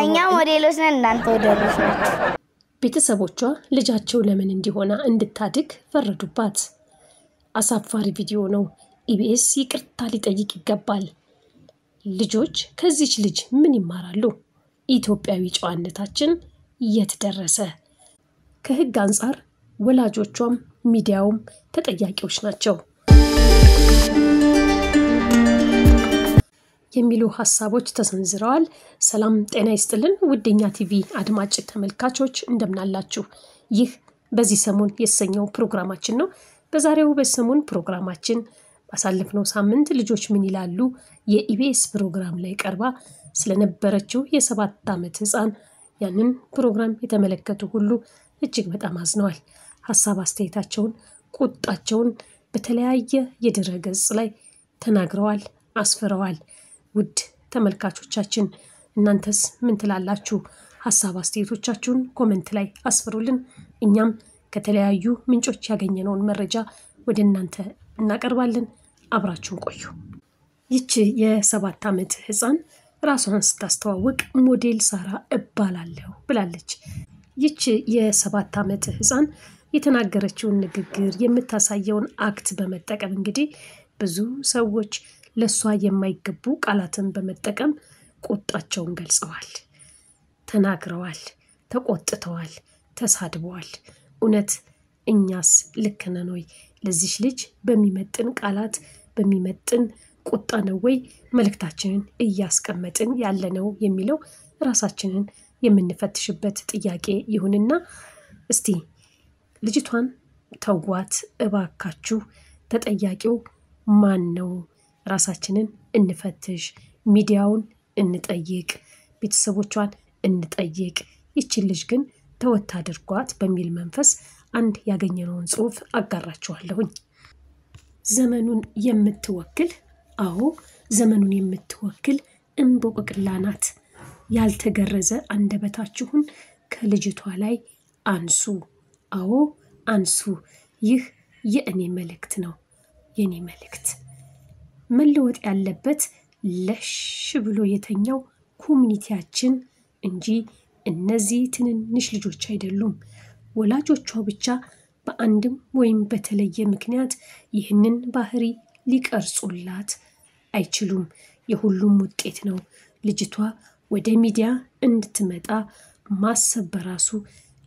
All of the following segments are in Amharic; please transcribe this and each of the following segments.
እኛ ሞዴሎች ነን፣ እናንተ ወደሮች ናቸው። ቤተሰቦቿ ልጃቸው ለምን እንዲሆና እንድታድግ ፈረዱባት። አሳፋሪ ቪዲዮ ነው። ኢቢኤስ ይቅርታ ሊጠይቅ ይገባል። ልጆች ከዚች ልጅ ምን ይማራሉ? ኢትዮጵያዊ ጨዋነታችን የት ደረሰ? ከሕግ አንጻር ወላጆቿም ሚዲያውም ተጠያቂዎች ናቸው የሚሉ ሀሳቦች ተሰንዝረዋል። ሰላም ጤና ይስጥልን ውደኛ ቲቪ አድማጭ ተመልካቾች እንደምናላችሁ። ይህ በዚህ ሰሞን የተሰኘው ፕሮግራማችን ነው። በዛሬው በሰሞን ፕሮግራማችን ባሳለፍነው ሳምንት ልጆች ምን ይላሉ የኢቢኤስ ፕሮግራም ላይ ቀርባ ስለነበረችው የሰባት ዓመት ሕፃን ያንን ፕሮግራም የተመለከቱ ሁሉ እጅግ በጣም አዝነዋል። ሀሳብ አስተያየታቸውን፣ ቁጣቸውን በተለያየ የድረ ገጽ ላይ ተናግረዋል፣ አስፍረዋል። ውድ ተመልካቾቻችን እናንተስ ምን ትላላችሁ? ሀሳብ አስተያየቶቻችሁን comment ላይ አስፍሩልን። እኛም ከተለያዩ ምንጮች ያገኘነውን መረጃ ወደ እናንተ እናቀርባለን። አብራችሁን ቆዩ። ይቺ የሰባት ዓመት ሕፃን ራሷን ስታስተዋውቅ ሞዴል ሳራ እባላለሁ ብላለች። ይቺ የሰባት ዓመት ሕፃን የተናገረችውን ንግግር የምታሳየውን አክት በመጠቀም እንግዲህ ብዙ ሰዎች ለእሷ የማይገቡ ቃላትን በመጠቀም ቁጣቸውን ገልጸዋል፣ ተናግረዋል፣ ተቆጥተዋል፣ ተሳድበዋል። እውነት እኛስ ልክ ነን ወይ? ለዚች ልጅ በሚመጥን ቃላት በሚመጥን ቁጣ ነው ወይ መልእክታችንን እያስቀመጥን ያለ ነው የሚለው ራሳችንን የምንፈትሽበት ጥያቄ ይሁንና እስቲ ልጅቷን ተዋት እባካችሁ። ተጠያቂው ማን ነው? ራሳችንን እንፈትሽ፣ ሚዲያውን እንጠይቅ፣ ቤተሰቦቿን እንጠይቅ። ይችን ልጅ ግን ተወት አድርጓት በሚል መንፈስ አንድ ያገኘነውን ጽሑፍ አጋራችኋለሁኝ። ዘመኑን የምትወክል አዎ፣ ዘመኑን የምትወክል እምቦቅቅላ ናት። ያልተገረዘ አንደበታችሁን ከልጅቷ ላይ አንሱ። አዎ አንሱ። ይህ የእኔ መልእክት ነው። የእኔ መልእክት መለወጥ ያለበት ለሽ ብሎ የተኛው ኮሚኒቲያችን እንጂ እነዚህ ትንንሽ ልጆች አይደሉም። ወላጆቿ ብቻ በአንድም ወይም በተለየ ምክንያት ይህንን ባህሪ ሊቀርጹላት አይችሉም። የሁሉም ውጤት ነው። ልጅቷ ወደ ሚዲያ እንድትመጣ ማሰብ በራሱ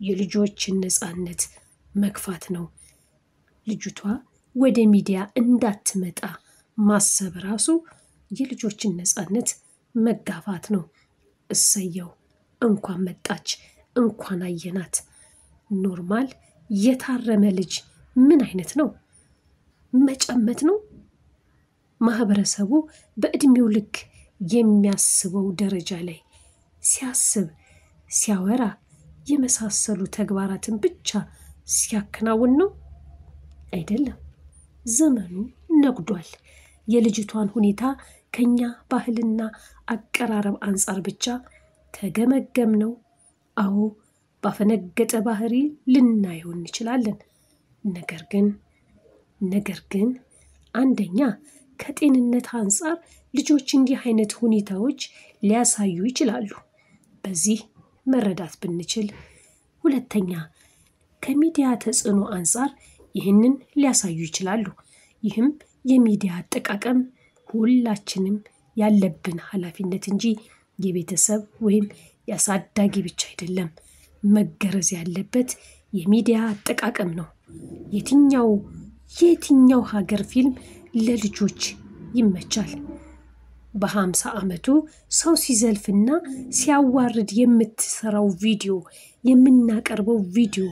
የልጆችን ነፃነት መግፋት ነው። ልጅቷ ወደ ሚዲያ እንዳትመጣ ማሰብ ራሱ የልጆችን ነፃነት መጋፋት ነው። እሰየው፣ እንኳን መጣች፣ እንኳን አየናት። normal የታረመ ልጅ ምን አይነት ነው? መጨመት ነው። ማህበረሰቡ በእድሜው ልክ የሚያስበው ደረጃ ላይ ሲያስብ ሲያወራ የመሳሰሉ ተግባራትን ብቻ ሲያከናውን ነው አይደለም። ዘመኑ ነጉዷል። የልጅቷን ሁኔታ ከኛ ባህልና አቀራረብ አንጻር ብቻ ከገመገም ነው። አዎ ባፈነገጠ ባህሪ ልናየው እንችላለን። ነገር ግን ነገር ግን አንደኛ ከጤንነት አንጻር ልጆች እንዲህ አይነት ሁኔታዎች ሊያሳዩ ይችላሉ። በዚህ መረዳት ብንችል፣ ሁለተኛ ከሚዲያ ተጽዕኖ አንጻር ይህንን ሊያሳዩ ይችላሉ። ይህም የሚዲያ አጠቃቀም ሁላችንም ያለብን ኃላፊነት እንጂ የቤተሰብ ወይም የአሳዳጊ ብቻ አይደለም። መገረዝ ያለበት የሚዲያ አጠቃቀም ነው። የትኛው የትኛው ሀገር ፊልም ለልጆች ይመቻል? በሀምሳ ዓመቱ ሰው ሲዘልፍና ሲያዋርድ የምትሰራው ቪዲዮ የምናቀርበው ቪዲዮ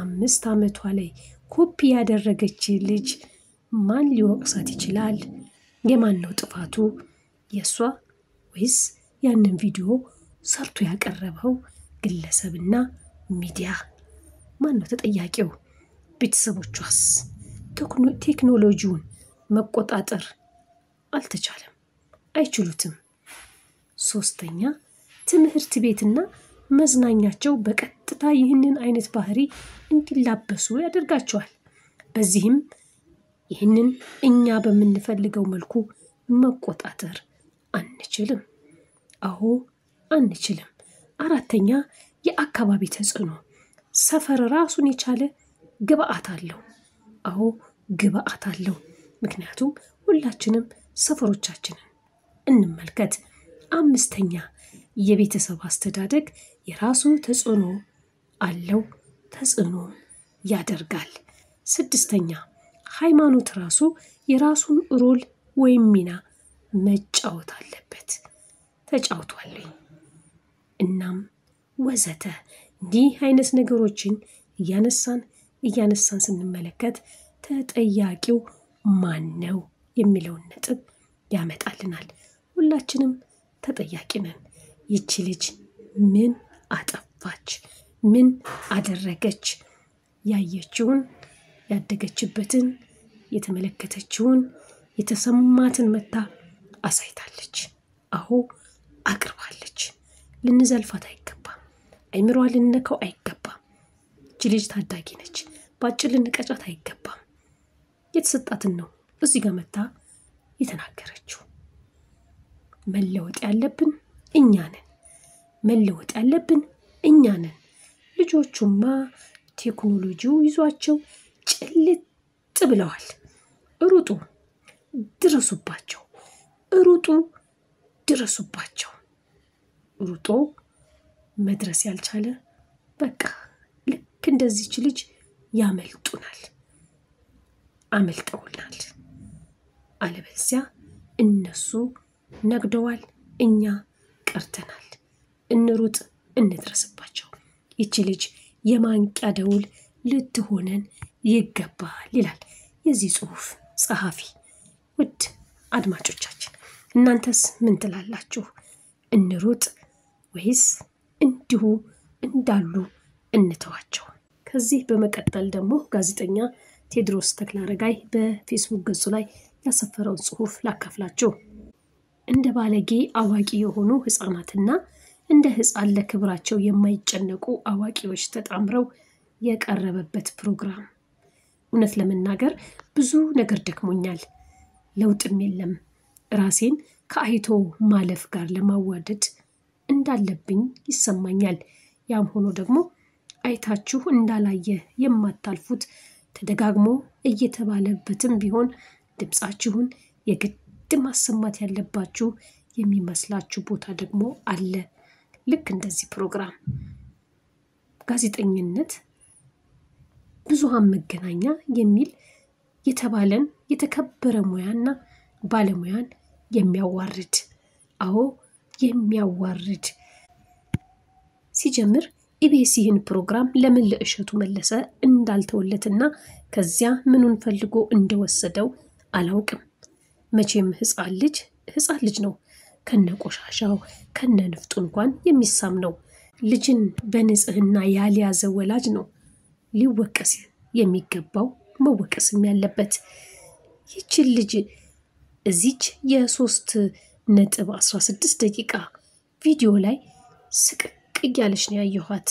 አምስት ዓመቷ ላይ ኮፒ ያደረገች ልጅ ማን ሊወቅሳት ይችላል? የማን ነው ጥፋቱ? የእሷ ወይስ ያንን ቪዲዮ ሰርቶ ያቀረበው ግለሰብና ሚዲያ? ማን ነው ተጠያቂው? ቤተሰቦቿስ? ቴክኖሎጂውን መቆጣጠር አልተቻለም፣ አይችሉትም። ሶስተኛ ትምህርት ቤትና መዝናኛቸው በቀጥታ ይህንን አይነት ባህሪ እንዲላበሱ ያደርጋቸዋል። በዚህም ይህንን እኛ በምንፈልገው መልኩ መቆጣጠር አንችልም። አዎ አንችልም። አራተኛ የአካባቢ ተጽዕኖ፣ ሰፈር ራሱን የቻለ ግብአት አለው። አዎ ግብአት አለው። ምክንያቱም ሁላችንም ሰፈሮቻችንን እንመልከት። አምስተኛ የቤተሰብ አስተዳደግ የራሱ ተጽዕኖ አለው፣ ተጽዕኖም ያደርጋል። ስድስተኛ ሃይማኖት ራሱ የራሱን ሮል ወይም ሚና መጫወት አለበት። ተጫውቷል። እናም ወዘተ እንዲህ አይነት ነገሮችን እያነሳን እያነሳን ስንመለከት ተጠያቂው ማን ነው የሚለውን ነጥብ ያመጣልናል። ሁላችንም ተጠያቂ ነን። ይቺ ልጅ ምን አጠፋች? ምን አደረገች? ያየችውን፣ ያደገችበትን፣ የተመለከተችውን፣ የተሰማትን መታ አሳይታለች። አሁ አቅርባለች። ልንዘልፋት አይገባም። አይምሯ ልንነካው አይገባም። ይቺ ልጅ ታዳጊ ነች። በአጭር ልንቀጫት አይገባም። የተሰጣትን ነው እዚህ ጋር መታ የተናገረችው። መለወጥ ያለብን እኛ ነን። መለወጥ ያለብን እኛ ነን። ልጆቹማ ቴክኖሎጂው ይዟቸው ጭልጥ ብለዋል። ሩጡ፣ ድረሱባቸው። ሩጡ፣ ድረሱባቸው። ሩጦ መድረስ ያልቻለ በቃ ልክ እንደዚች ልጅ ያመልጡናል፣ አመልጠውናል። አለበዚያ እነሱ ነግደዋል፣ እኛ ቀርተናል። እንሩጥ፣ እንድረስባቸው። ይቺ ልጅ የማንቂያ ደውል ልትሆነን ይገባል ይላል የዚህ ጽሑፍ ጸሐፊ። ውድ አድማጮቻችን እናንተስ ምን ትላላችሁ? እንሩጥ ወይስ እንዲሁ እንዳሉ እንተዋቸው? ከዚህ በመቀጠል ደግሞ ጋዜጠኛ ቴዎድሮስ ተክለአረጋይ በፌስቡክ ገጹ ላይ ያሰፈረውን ጽሑፍ ላካፍላችሁ። እንደ ባለጌ አዋቂ የሆኑ ሕፃናትና እንደ ሕፃን ለክብራቸው የማይጨነቁ አዋቂዎች ተጣምረው የቀረበበት ፕሮግራም። እውነት ለመናገር ብዙ ነገር ደክሞኛል፣ ለውጥም የለም። ራሴን ከአይቶ ማለፍ ጋር ለማዋደድ እንዳለብኝ ይሰማኛል። ያም ሆኖ ደግሞ አይታችሁ እንዳላየ የማታልፉት ተደጋግሞ እየተባለበትም ቢሆን ድምፃችሁን የግድ ማሰማት ያለባችሁ የሚመስላችሁ ቦታ ደግሞ አለ። ልክ እንደዚህ ፕሮግራም ጋዜጠኝነት ብዙሃን መገናኛ የሚል የተባለን የተከበረ ሙያና ባለሙያን የሚያዋርድ አዎ የሚያዋርድ ሲጀምር ኢቢኤስ ይህን ፕሮግራም ለምን ለእሸቱ መለሰ እንዳልተወለትና ከዚያ ምኑን ፈልጎ እንደወሰደው አላውቅም። መቼም ሕፃን ልጅ ሕፃን ልጅ ነው። ከነ ቆሻሻው ከነ ንፍጡ እንኳን የሚሳም ነው። ልጅን በንጽህና ያልያዘ ወላጅ ነው ሊወቀስ የሚገባው መወቀስም ያለበት። ይችን ልጅ እዚች የሶስት ነጥብ አስራ ስድስት ደቂቃ ቪዲዮ ላይ ስቅቅ እያለች ነው ያየኋት።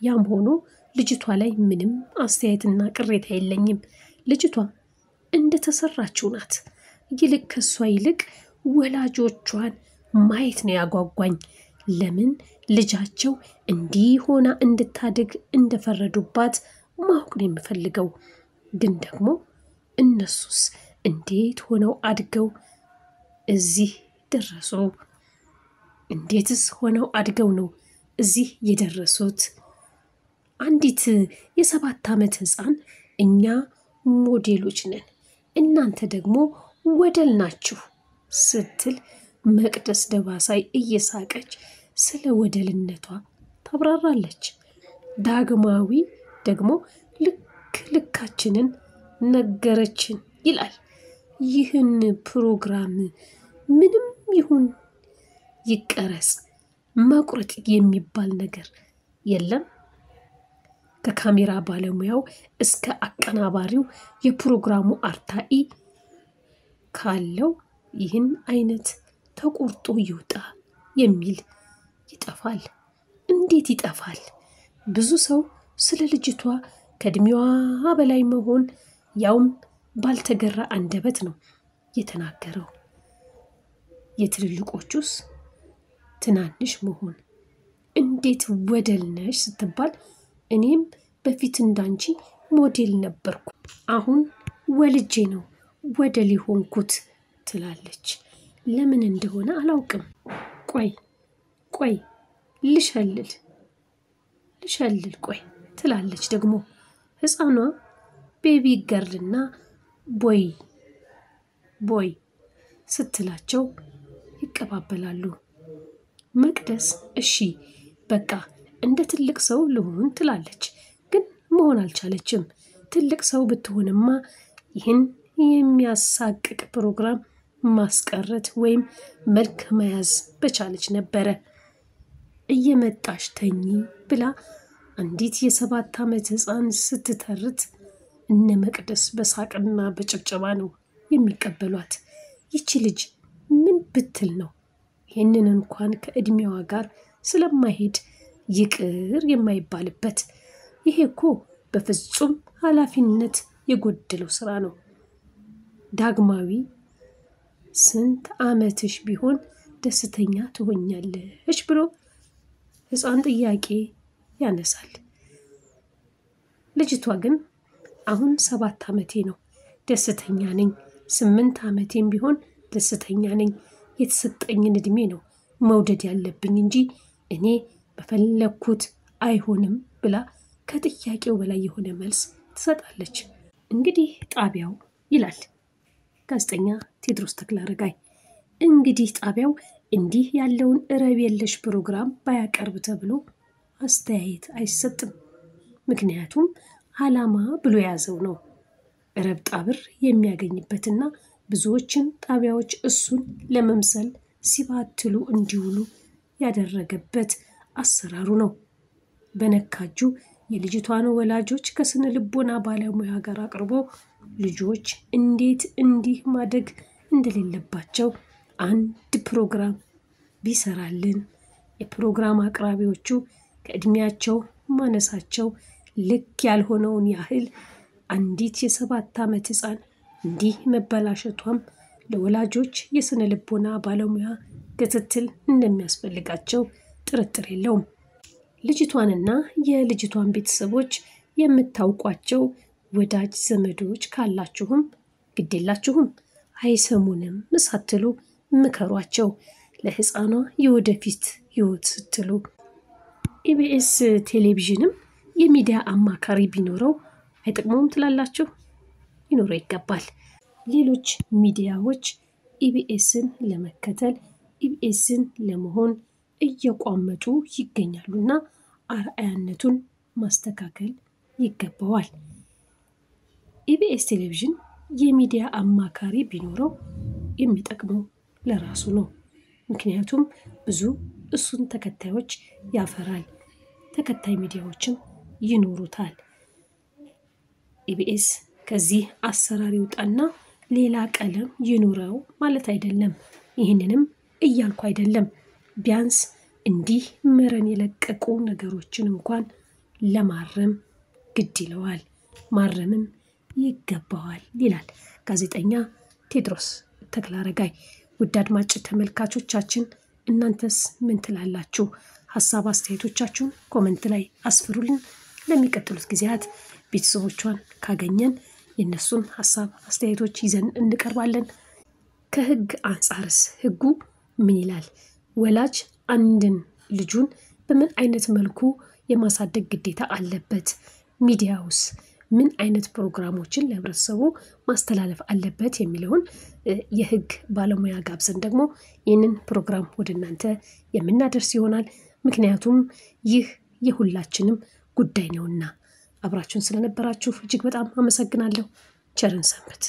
ያም ሆኖ ልጅቷ ላይ ምንም አስተያየትና ቅሬታ የለኝም። ልጅቷ እንደተሰራችው ናት። ይልቅ ከሷ ይልቅ ወላጆቿን ማየት ነው ያጓጓኝ። ለምን ልጃቸው እንዲህ ሆና እንድታድግ እንደፈረዱባት ማወቅ ነው የምፈልገው። ግን ደግሞ እነሱስ እንዴት ሆነው አድገው እዚህ ደረሱ? እንዴትስ ሆነው አድገው ነው እዚህ የደረሱት? አንዲት የሰባት ዓመት ሕፃን እኛ ሞዴሎች ነን፣ እናንተ ደግሞ ወደል ናችሁ ስትል መቅደስ ደባሳይ እየሳቀች ስለ ወደልነቷ ታብራራለች። ዳግማዊ ደግሞ ልክ ልካችንን ነገረችን ይላል። ይህን ፕሮግራም ምንም ይሁን ይቀረጽ መቁረጥ የሚባል ነገር የለም። ከካሜራ ባለሙያው እስከ አቀናባሪው የፕሮግራሙ አርታኢ ካለው ይህን አይነት ተቆርጦ ይውጣ የሚል ይጠፋል። እንዴት ይጠፋል? ብዙ ሰው ስለ ልጅቷ ከእድሜዋ በላይ መሆን ያውም ባልተገራ አንደበት ነው የተናገረው። የትልልቆቹስ ትናንሽ መሆን እንዴት ወደል ነሽ ስትባል እኔም በፊት እንዳንቺ ሞዴል ነበርኩ፣ አሁን ወልጄ ነው ወደል የሆንኩት ትላለች። ለምን እንደሆነ አላውቅም። ቆይ ቆይ ልሸልል ልሸልል ቆይ ትላለች ደግሞ ሕፃኗ baby girl ና boy ቦይ ስትላቸው ይቀባበላሉ። መቅደስ እሺ በቃ እንደ ትልቅ ሰው ልሆን ትላለች። ግን መሆን አልቻለችም። ትልቅ ሰው ብትሆንማ ይህን የሚያሳቅቅ ፕሮግራም ማስቀረት ወይም መልክ መያዝ በቻለች ነበረ። እየመጣሽ ተኚ ብላ አንዲት የሰባት ዓመት ሕፃን ስትተርት እነ መቅደስ በሳቅና በጭብጨባ ነው የሚቀበሏት። ይቺ ልጅ ምን ብትል ነው ይህንን እንኳን ከዕድሜዋ ጋር ስለማይሄድ ይቅር የማይባልበት? ይሄ እኮ በፍጹም ኃላፊነት የጎደለው ስራ ነው። ዳግማዊ ስንት ዓመትሽ ቢሆን ደስተኛ ትሆኛለሽ ብሎ ሕፃን ጥያቄ ያነሳል። ልጅቷ ግን አሁን ሰባት ዓመቴ ነው፣ ደስተኛ ነኝ። ስምንት ዓመቴም ቢሆን ደስተኛ ነኝ። የተሰጠኝን ዕድሜ ነው መውደድ ያለብኝ እንጂ እኔ በፈለግኩት አይሆንም ብላ ከጥያቄው በላይ የሆነ መልስ ትሰጣለች። እንግዲህ ጣቢያው ይላል ጋዜጠኛ ቴዎድሮስ ተክለአረጋይ። እንግዲህ ጣቢያው እንዲህ ያለውን ረብ የለሽ ፕሮግራም ባያቀርብ ተብሎ አስተያየት አይሰጥም። ምክንያቱም ዓላማ ብሎ የያዘው ነው ረብጣ ብር የሚያገኝበትና ብዙዎችን ጣቢያዎች እሱን ለመምሰል ሲባትሉ እንዲውሉ ያደረገበት አሰራሩ ነው። በነካጁ የልጅቷን ወላጆች ከስነ ልቦና ባለሙያ ጋር አቅርቦ ልጆች እንዴት እንዲህ ማደግ እንደሌለባቸው አንድ ፕሮግራም ቢሰራልን የፕሮግራም አቅራቢዎቹ ከዕድሜያቸው ማነሳቸው ልክ ያልሆነውን ያህል አንዲት የሰባት ዓመት ሕፃን እንዲህ መበላሸቷም ለወላጆች የስነ ልቦና ባለሙያ ክትትል እንደሚያስፈልጋቸው ጥርጥር የለውም። ልጅቷንና የልጅቷን ቤተሰቦች የምታውቋቸው ወዳጅ ዘመዶች ካላችሁም ግዴላችሁም አይሰሙንም ሳትሉ ምከሯቸው። ለሕፃኗ የወደፊት ሕይወት ስትሉ ኢቢኤስ ቴሌቪዥንም የሚዲያ አማካሪ ቢኖረው አይጠቅመውም ትላላችሁ? ሊኖረው ይገባል። ሌሎች ሚዲያዎች ኢቢኤስን ለመከተል ኢቢኤስን ለመሆን እየቋመጡ ይገኛሉና አርአያነቱን ማስተካከል ይገባዋል። ኢቢኤስ ቴሌቪዥን የሚዲያ አማካሪ ቢኖረው የሚጠቅመው ለራሱ ነው። ምክንያቱም ብዙ እሱን ተከታዮች ያፈራል፣ ተከታይ ሚዲያዎችም ይኖሩታል። ኢቢኤስ ከዚህ አሰራር ይውጣና ሌላ ቀለም ይኑረው ማለት አይደለም። ይህንንም እያልኩ አይደለም። ቢያንስ እንዲህ መረን የለቀቁ ነገሮችን እንኳን ለማረም ግድ ይለዋል፣ ማረምም ይገባዋል ይላል ጋዜጠኛ ቴዎድሮስ ተክለአረጋይ። ውድ አድማጭ ተመልካቾቻችን እናንተስ ምን ትላላችሁ? ሀሳብ አስተያየቶቻችሁን comment ላይ አስፍሩልን። ለሚቀጥሉት ጊዜያት ቤተሰቦቿን ካገኘን የእነሱን ሀሳብ አስተያየቶች ይዘን እንቀርባለን። ከህግ አንጻርስ ህጉ ምን ይላል? ወላጅ አንድን ልጁን በምን አይነት መልኩ የማሳደግ ግዴታ አለበት? ሚዲያውስ ምን አይነት ፕሮግራሞችን ለህብረተሰቡ ማስተላለፍ አለበት የሚለውን የህግ ባለሙያ ጋብዘን ደግሞ ይህንን ፕሮግራም ወደ እናንተ የምናደርስ ይሆናል። ምክንያቱም ይህ የሁላችንም ጉዳይ ነውና። አብራችሁን ስለነበራችሁ እጅግ በጣም አመሰግናለሁ። ቸርን ሰንብት።